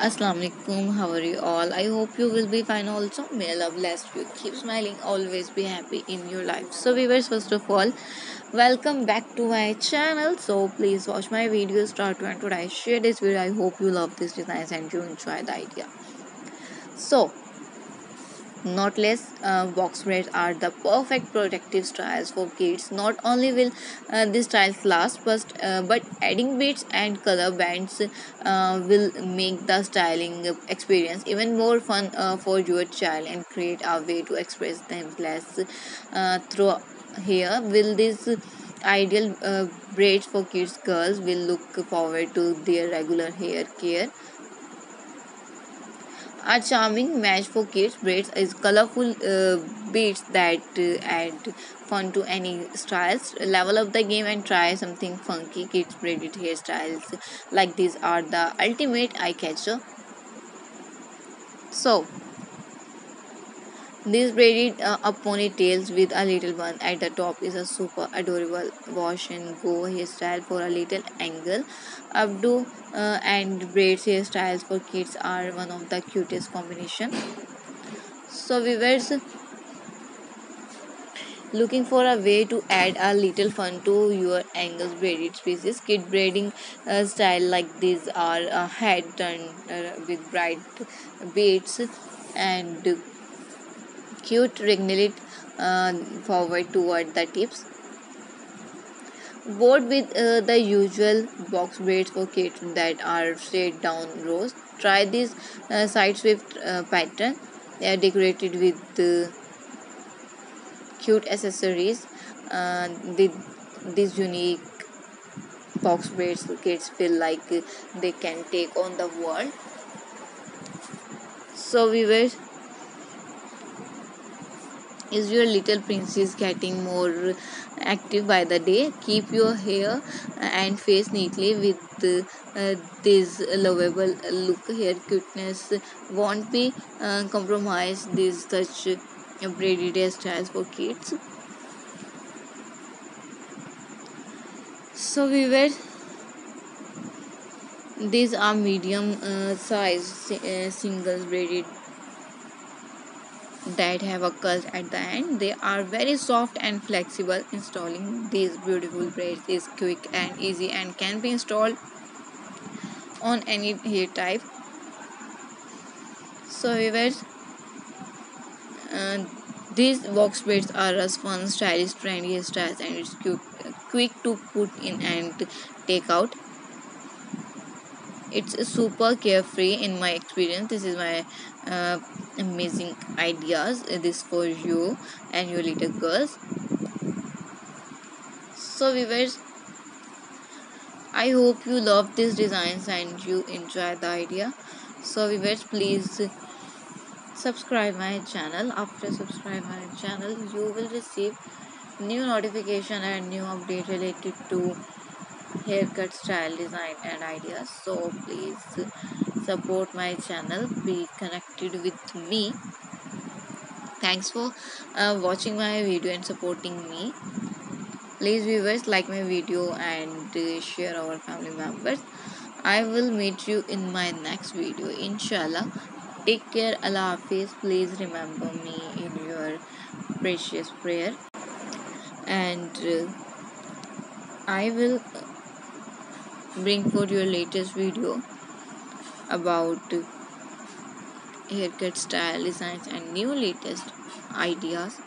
Assalamualaikum, how are you all? I hope you will be fine also. May Allah bless you. Keep smiling, always be happy in your life. So, viewers, first of all, welcome back to my channel. So, please watch my video start to end. I share this video. I hope you love this design and you enjoy the idea. So, knotless uh, box braids are the perfect protective styles for kids. Not only will uh, these styles last but uh, but adding beads and color bands uh, will make the styling experience even more fun uh, for your child and create a way to express themselves uh, through here. Will this ideal braids for kids girls will look forward to their regular hair care a charming match for kids braids is colorful uh, beads that uh, add fun to any styles. Level up the game and try something funky. Kids braided hairstyles like these are the ultimate eye catcher. So, these braided uh, up ponytails with a little one at the top is a super adorable wash and go hairstyle for a little angle. Updo uh, and braids hairstyles for kids are one of the cutest combination. So viewers looking for a way to add a little fun to your angles braided pieces kid braiding uh, style like these are a head turned uh, with bright beads and cute ringlet uh, forward toward the tips. Bored with uh, the usual box braids for kids that are straight down rows. Try this uh, side swept uh, pattern they are decorated with uh, cute accessories uh, the, these unique box braids kids feel like they can take on the world. So we were is your little princess getting more active by the day? Keep your hair and face neatly with uh, this lovable look. Hair cuteness won't be uh, compromised. This such braided hairstyles for kids. So we were these are medium uh, size uh, singles braided that have a cut at the end they are very soft and flexible. Installing these beautiful braids is quick and easy and can be installed on any hair type. So viewers uh, these box braids are as fun stylish trendy hairstyles and it's cute, quick to put in and take out it's super carefree in my experience. This is my uh, amazing ideas. This for you and your little girls. So viewers i hope you love these designs and you enjoy the idea. So viewers please subscribe my channel. After subscribe my channel you will receive new notification and new update related to haircut style design and ideas. So please support my channel. Be connected with me. Thanks for uh, watching my video and supporting me. Please viewers like my video and uh, share our family members. I will meet you in my next video inshallah. Take care. Allah hafiz. Please remember me in your precious prayer. And uh, i will bring for your latest video about haircut style designs and new latest ideas